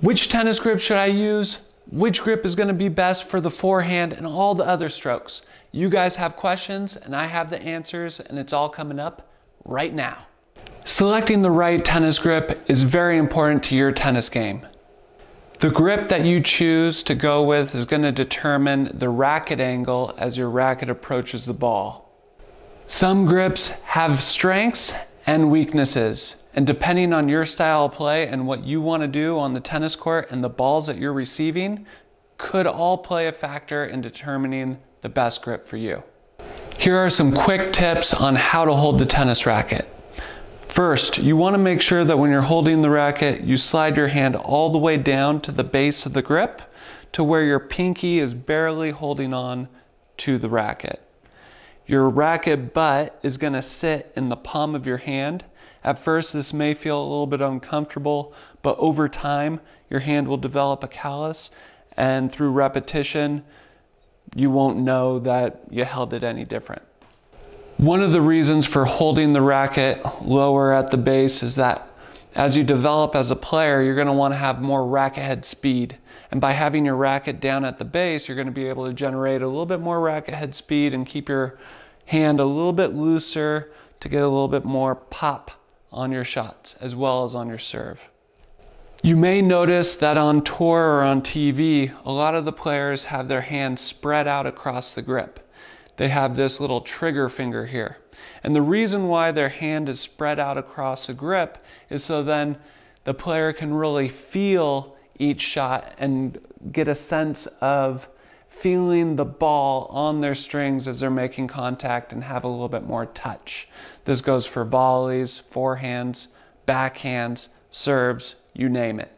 Which tennis grip should I use? Which grip is gonna be best for the forehand and all the other strokes? You guys have questions and I have the answers and it's all coming up right now. Selecting the right tennis grip is very important to your tennis game. The grip that you choose to go with is going to determine the racket angle as your racket approaches the ball. Some grips have strengths and weaknesses, and depending on your style of play and what you want to do on the tennis court and the balls that you're receiving, could all play a factor in determining the best grip for you. Here are some quick tips on how to hold the tennis racket. First, you want to make sure that when you're holding the racket, you slide your hand all the way down to the base of the grip to where your pinky is barely holding on to the racket. Your racket butt is going to sit in the palm of your hand. At first, this may feel a little bit uncomfortable, but over time, your hand will develop a callus, and through repetition, you won't know that you held it any different. One of the reasons for holding the racket lower at the base is that as you develop as a player, you're going to want to have more racket head speed. And by having your racket down at the base, you're going to be able to generate a little bit more racket head speed and keep your hand a little bit looser to get a little bit more pop on your shots as well as on your serve. You may notice that on tour or on TV, a lot of the players have their hands spread out across the grip they have this little trigger finger here. And the reason why their hand is spread out across a grip is so then the player can really feel each shot and get a sense of feeling the ball on their strings as they're making contact and have a little bit more touch. This goes for volleys, forehands, backhands, serves, you name it.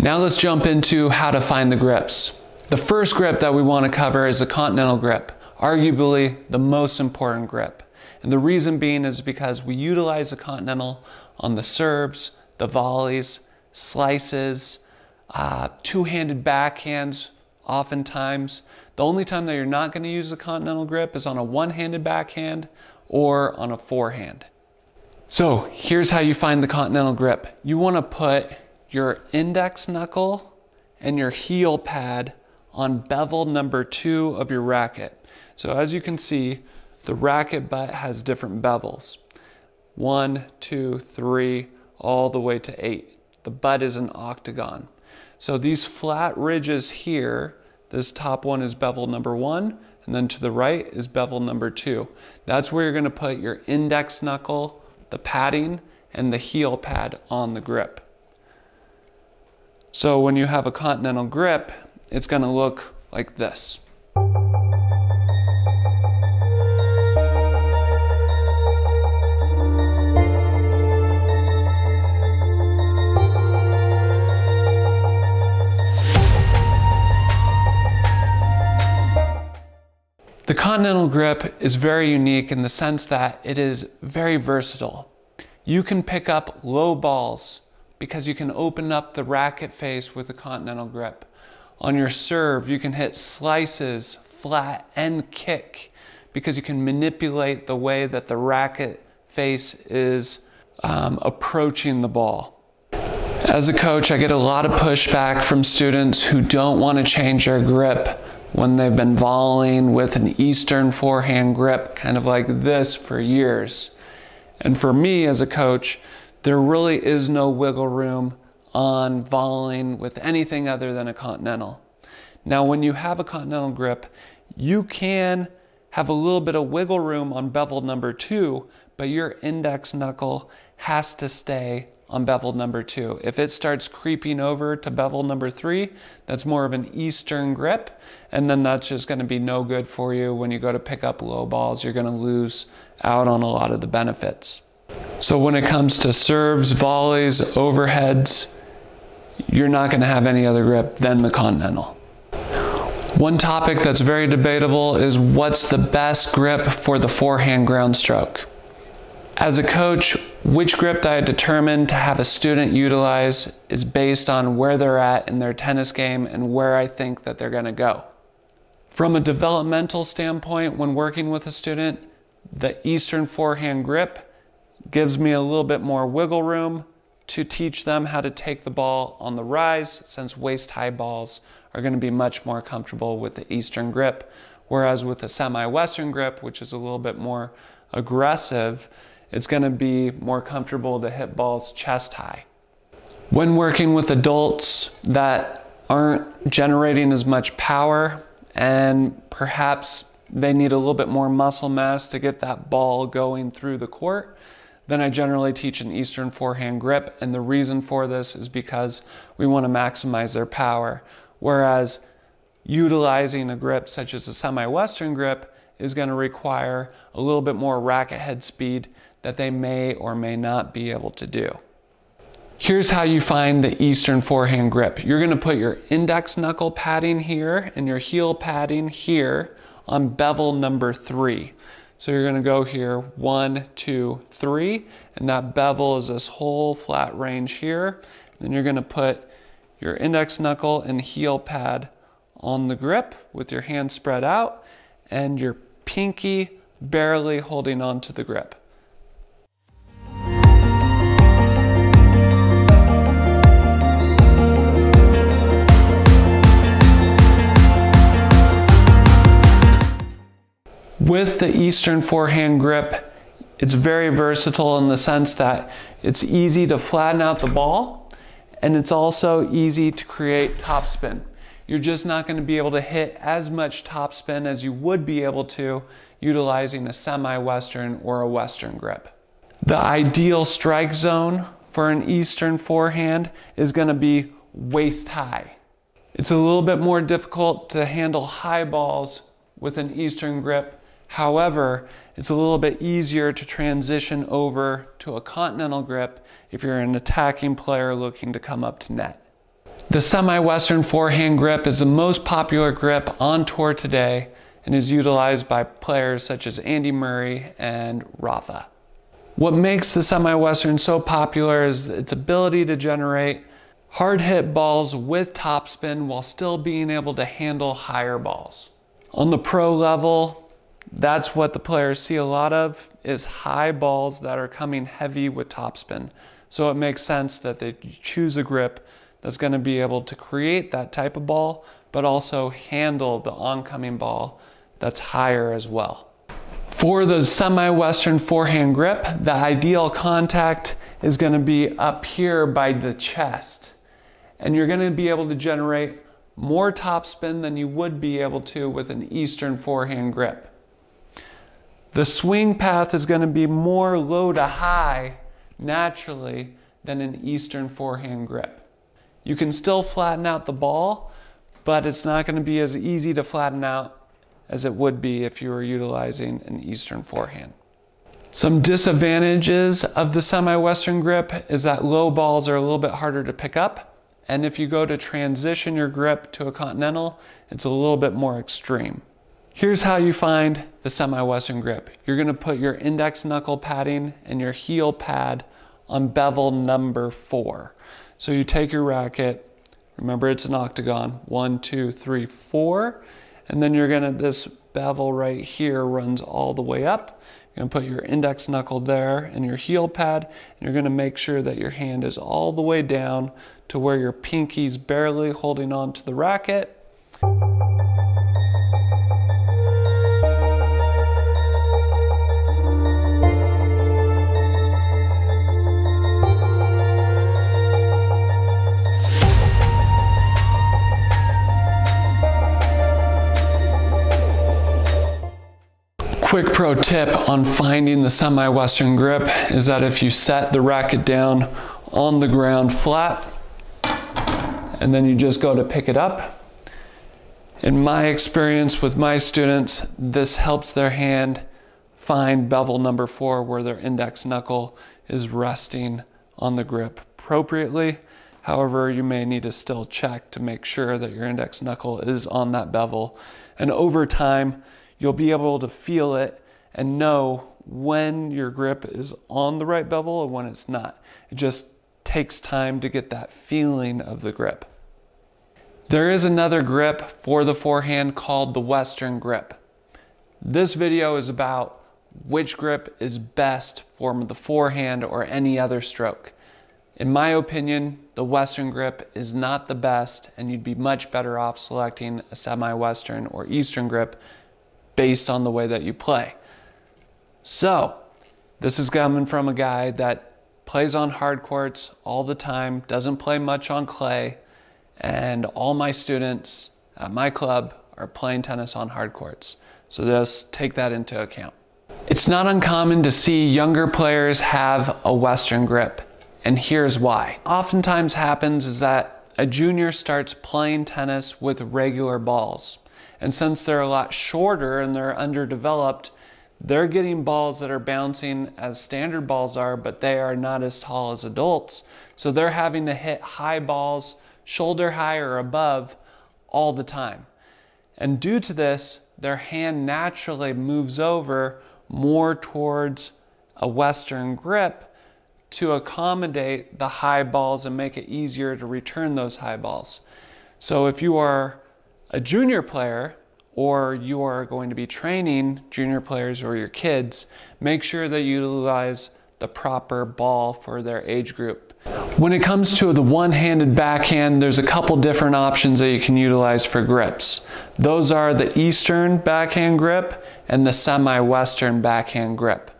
Now let's jump into how to find the grips. The first grip that we want to cover is the continental grip arguably the most important grip. And the reason being is because we utilize the Continental on the serves, the volleys, slices, uh, two-handed backhands oftentimes. The only time that you're not going to use the Continental grip is on a one-handed backhand or on a forehand. So here's how you find the Continental grip. You want to put your index knuckle and your heel pad on bevel number two of your racket. So as you can see, the racket butt has different bevels. One, two, three, all the way to eight. The butt is an octagon. So these flat ridges here, this top one is bevel number one, and then to the right is bevel number two. That's where you're gonna put your index knuckle, the padding, and the heel pad on the grip. So when you have a continental grip, it's gonna look like this. Continental Grip is very unique in the sense that it is very versatile. You can pick up low balls because you can open up the racket face with a Continental Grip. On your serve, you can hit slices, flat, and kick because you can manipulate the way that the racket face is um, approaching the ball. As a coach, I get a lot of pushback from students who don't want to change their grip when they've been volleying with an Eastern forehand grip, kind of like this, for years. And for me as a coach, there really is no wiggle room on volleying with anything other than a continental. Now, when you have a continental grip, you can have a little bit of wiggle room on bevel number two, but your index knuckle has to stay on bevel number two. If it starts creeping over to bevel number three, that's more of an Eastern grip, and then that's just gonna be no good for you. When you go to pick up low balls, you're gonna lose out on a lot of the benefits. So when it comes to serves, volleys, overheads, you're not gonna have any other grip than the Continental. One topic that's very debatable is what's the best grip for the forehand ground stroke. As a coach, which grip that I determine to have a student utilize is based on where they're at in their tennis game and where I think that they're going to go. From a developmental standpoint, when working with a student, the Eastern forehand grip gives me a little bit more wiggle room to teach them how to take the ball on the rise since waist high balls are going to be much more comfortable with the Eastern grip. Whereas with the semi-Western grip, which is a little bit more aggressive, it's going to be more comfortable to hit balls chest high. When working with adults that aren't generating as much power and perhaps they need a little bit more muscle mass to get that ball going through the court, then I generally teach an Eastern forehand grip. And the reason for this is because we want to maximize their power. Whereas utilizing a grip such as a semi-Western grip is going to require a little bit more racket head speed that they may or may not be able to do. Here's how you find the Eastern forehand grip. You're gonna put your index knuckle padding here and your heel padding here on bevel number three. So you're gonna go here, one, two, three, and that bevel is this whole flat range here. Then you're gonna put your index knuckle and heel pad on the grip with your hand spread out and your pinky barely holding onto the grip. With the Eastern forehand grip, it's very versatile in the sense that it's easy to flatten out the ball and it's also easy to create topspin. You're just not going to be able to hit as much topspin as you would be able to utilizing a semi-Western or a Western grip. The ideal strike zone for an Eastern forehand is going to be waist high. It's a little bit more difficult to handle high balls with an Eastern grip However, it's a little bit easier to transition over to a continental grip if you're an attacking player looking to come up to net. The semi-western forehand grip is the most popular grip on tour today and is utilized by players such as Andy Murray and Rafa. What makes the semi-western so popular is its ability to generate hard hit balls with topspin while still being able to handle higher balls. On the pro level, that's what the players see a lot of is high balls that are coming heavy with topspin. So it makes sense that they choose a grip that's going to be able to create that type of ball, but also handle the oncoming ball that's higher as well. For the semi-western forehand grip, the ideal contact is going to be up here by the chest. And you're going to be able to generate more topspin than you would be able to with an eastern forehand grip. The swing path is going to be more low to high naturally than an Eastern forehand grip. You can still flatten out the ball, but it's not going to be as easy to flatten out as it would be if you were utilizing an Eastern forehand. Some disadvantages of the semi-Western grip is that low balls are a little bit harder to pick up. And if you go to transition your grip to a continental, it's a little bit more extreme. Here's how you find the semi-western grip. You're gonna put your index knuckle padding and your heel pad on bevel number four. So you take your racket, remember it's an octagon, one, two, three, four, and then you're gonna, this bevel right here runs all the way up. You're gonna put your index knuckle there and your heel pad, and you're gonna make sure that your hand is all the way down to where your pinky's barely holding on to the racket. Quick pro tip on finding the semi-western grip is that if you set the racket down on the ground flat and then you just go to pick it up, in my experience with my students, this helps their hand find bevel number four where their index knuckle is resting on the grip appropriately. However, you may need to still check to make sure that your index knuckle is on that bevel. And over time, you'll be able to feel it and know when your grip is on the right bevel and when it's not. It just takes time to get that feeling of the grip. There is another grip for the forehand called the Western grip. This video is about which grip is best for the forehand or any other stroke. In my opinion, the Western grip is not the best, and you'd be much better off selecting a semi Western or Eastern grip based on the way that you play. So, this is coming from a guy that plays on hard courts all the time, doesn't play much on clay, and all my students at my club are playing tennis on hard courts. So just take that into account. It's not uncommon to see younger players have a Western grip, and here's why. Oftentimes happens is that a junior starts playing tennis with regular balls. And since they're a lot shorter and they're underdeveloped, they're getting balls that are bouncing as standard balls are, but they are not as tall as adults. So they're having to hit high balls, shoulder high or above, all the time. And due to this, their hand naturally moves over more towards a Western grip to accommodate the high balls and make it easier to return those high balls. So if you are a junior player or you are going to be training junior players or your kids, make sure that you utilize the proper ball for their age group. When it comes to the one-handed backhand, there's a couple different options that you can utilize for grips. Those are the Eastern backhand grip and the semi-Western backhand grip.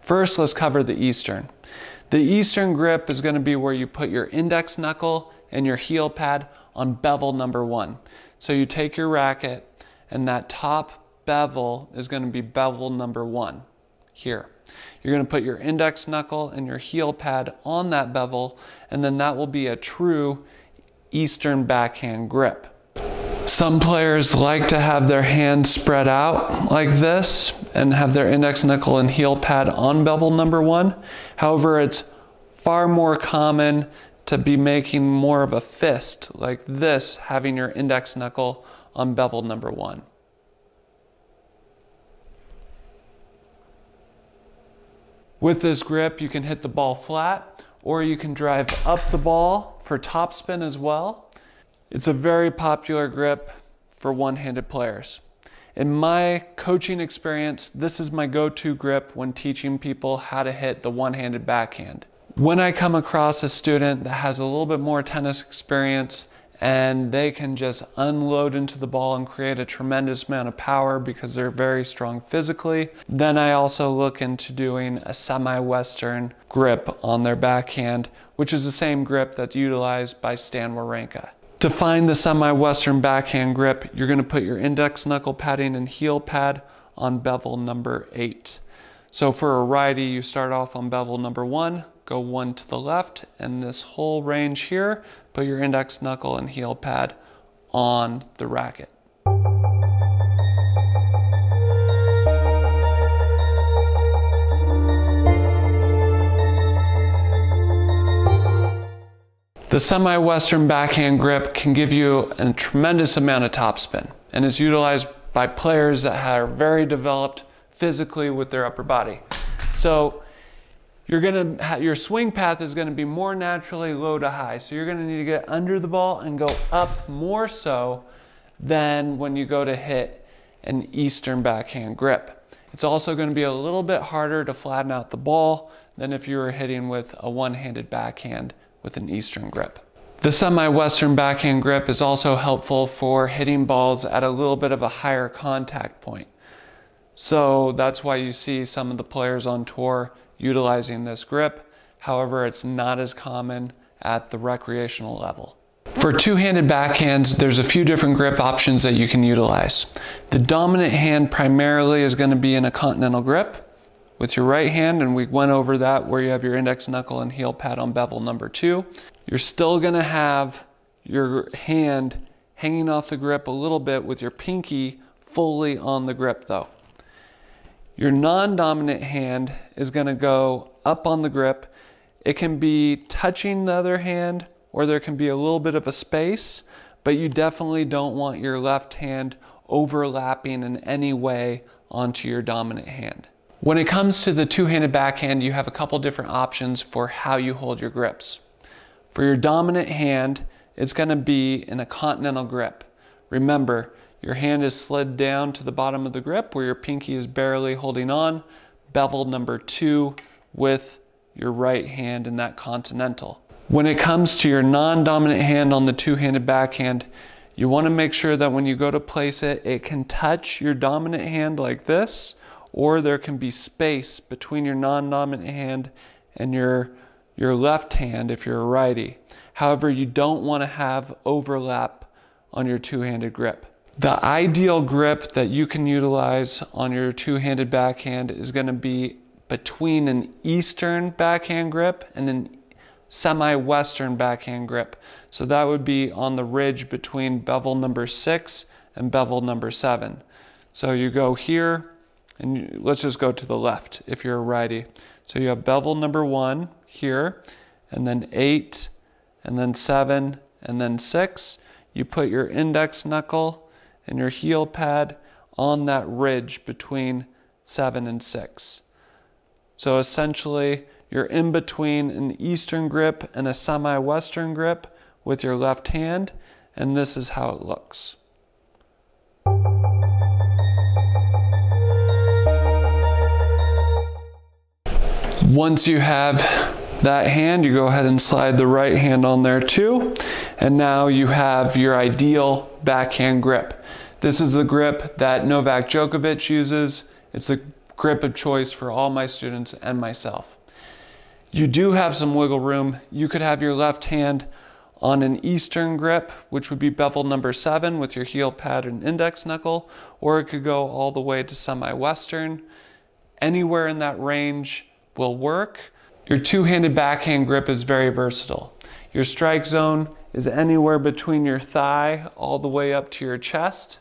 First, let's cover the Eastern. The Eastern grip is going to be where you put your index knuckle and your heel pad on bevel number one. So you take your racket and that top bevel is going to be bevel number one here. You're going to put your index knuckle and your heel pad on that bevel, and then that will be a true Eastern backhand grip. Some players like to have their hands spread out like this and have their index knuckle and heel pad on bevel number one. However, it's far more common to be making more of a fist like this, having your index knuckle on bevel number one. With this grip, you can hit the ball flat or you can drive up the ball for topspin as well. It's a very popular grip for one-handed players. In my coaching experience, this is my go-to grip when teaching people how to hit the one-handed backhand. When I come across a student that has a little bit more tennis experience and they can just unload into the ball and create a tremendous amount of power because they're very strong physically. Then I also look into doing a semi-western grip on their backhand, which is the same grip that's utilized by Stan Wawrinka. To find the semi-western backhand grip, you're gonna put your index knuckle padding and heel pad on bevel number eight. So for a righty, you start off on bevel number one, go one to the left, and this whole range here, put your index knuckle and heel pad on the racket. The semi-western backhand grip can give you a tremendous amount of topspin and is utilized by players that are very developed physically with their upper body. So you're gonna your swing path is gonna be more naturally low to high. So you're gonna need to get under the ball and go up more so than when you go to hit an Eastern backhand grip. It's also gonna be a little bit harder to flatten out the ball than if you were hitting with a one-handed backhand with an Eastern grip. The semi-Western backhand grip is also helpful for hitting balls at a little bit of a higher contact point. So that's why you see some of the players on tour utilizing this grip. However, it's not as common at the recreational level. For two-handed backhands, there's a few different grip options that you can utilize. The dominant hand primarily is going to be in a continental grip with your right hand, and we went over that where you have your index knuckle and heel pad on bevel number two. You're still going to have your hand hanging off the grip a little bit with your pinky fully on the grip though. Your non-dominant hand is going to go up on the grip. It can be touching the other hand or there can be a little bit of a space, but you definitely don't want your left hand overlapping in any way onto your dominant hand. When it comes to the two-handed backhand, you have a couple different options for how you hold your grips. For your dominant hand, it's going to be in a continental grip. Remember, your hand is slid down to the bottom of the grip where your pinky is barely holding on. Bevel number two with your right hand in that continental. When it comes to your non-dominant hand on the two-handed backhand, you want to make sure that when you go to place it, it can touch your dominant hand like this, or there can be space between your non-dominant hand and your, your left hand if you're a righty. However, you don't want to have overlap on your two-handed grip. The ideal grip that you can utilize on your two-handed backhand is going to be between an eastern backhand grip and an semi-western backhand grip. So that would be on the ridge between bevel number six and bevel number seven. So you go here, and you, let's just go to the left if you're a righty. So you have bevel number one here, and then eight, and then seven, and then six. You put your index knuckle and your heel pad on that ridge between seven and six. So essentially, you're in between an eastern grip and a semi-western grip with your left hand, and this is how it looks. Once you have that hand, you go ahead and slide the right hand on there too. And now you have your ideal backhand grip. This is the grip that Novak Djokovic uses. It's the grip of choice for all my students and myself. You do have some wiggle room. You could have your left hand on an eastern grip, which would be bevel number seven with your heel pad and index knuckle, or it could go all the way to semi-western. Anywhere in that range will work. Your two-handed backhand grip is very versatile. Your strike zone is anywhere between your thigh all the way up to your chest.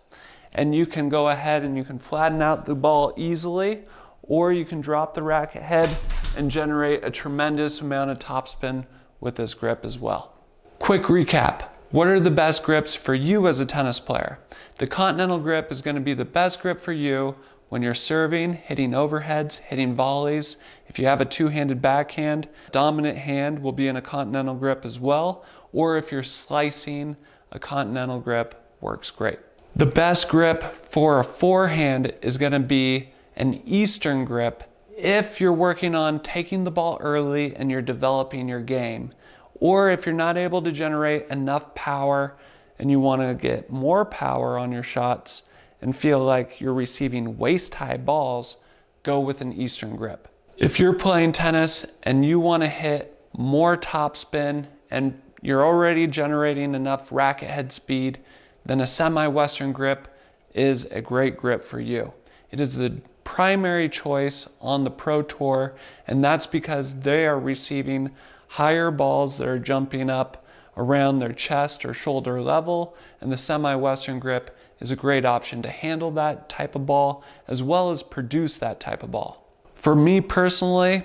And you can go ahead and you can flatten out the ball easily, or you can drop the racket head and generate a tremendous amount of topspin with this grip as well. Quick recap. What are the best grips for you as a tennis player? The Continental grip is going to be the best grip for you when you're serving, hitting overheads, hitting volleys. If you have a two-handed backhand, dominant hand will be in a Continental grip as well. Or if you're slicing, a Continental grip works great. The best grip for a forehand is going to be an Eastern grip if you're working on taking the ball early and you're developing your game, or if you're not able to generate enough power and you want to get more power on your shots and feel like you're receiving waist high balls, go with an Eastern grip. If you're playing tennis and you want to hit more topspin and you're already generating enough racket head speed, then a semi-Western grip is a great grip for you. It is the primary choice on the Pro Tour, and that's because they are receiving higher balls that are jumping up around their chest or shoulder level, and the semi-western grip is a great option to handle that type of ball as well as produce that type of ball. For me personally,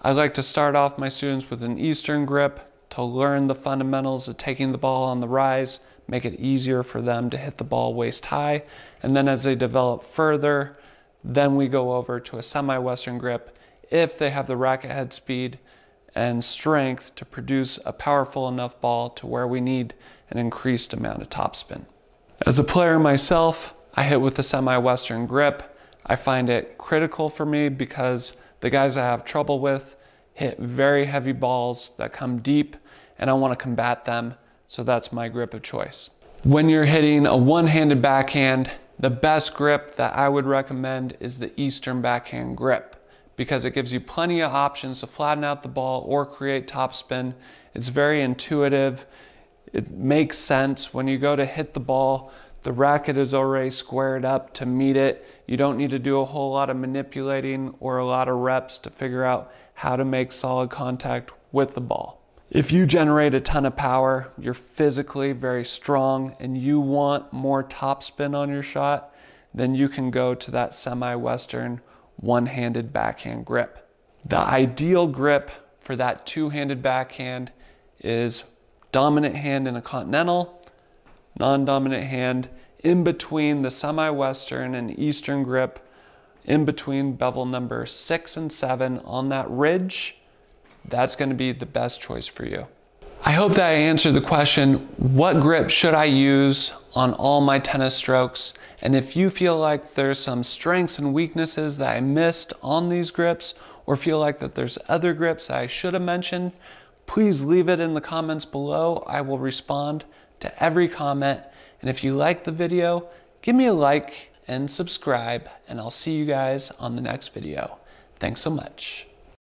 I like to start off my students with an eastern grip to learn the fundamentals of taking the ball on the rise, make it easier for them to hit the ball waist high, and then as they develop further, then we go over to a semi-western grip if they have the racket head speed and strength to produce a powerful enough ball to where we need an increased amount of topspin. As a player myself, I hit with the semi-western grip. I find it critical for me because the guys I have trouble with hit very heavy balls that come deep and I want to combat them, so that's my grip of choice. When you're hitting a one-handed backhand, the best grip that I would recommend is the Eastern backhand grip because it gives you plenty of options to flatten out the ball or create topspin. It's very intuitive. It makes sense. When you go to hit the ball, the racket is already squared up to meet it. You don't need to do a whole lot of manipulating or a lot of reps to figure out how to make solid contact with the ball. If you generate a ton of power, you're physically very strong, and you want more topspin on your shot, then you can go to that semi-western one-handed backhand grip. The ideal grip for that two-handed backhand is dominant hand in a continental, non-dominant hand in between the semi-western and eastern grip, in between bevel number six and seven on that ridge, that's going to be the best choice for you. I hope that I answered the question, what grip should I use on all my tennis strokes? And if you feel like there's some strengths and weaknesses that I missed on these grips, or feel like that there's other grips I should have mentioned, please leave it in the comments below. I will respond to every comment. And if you like the video, give me a like and subscribe, and I'll see you guys on the next video. Thanks so much.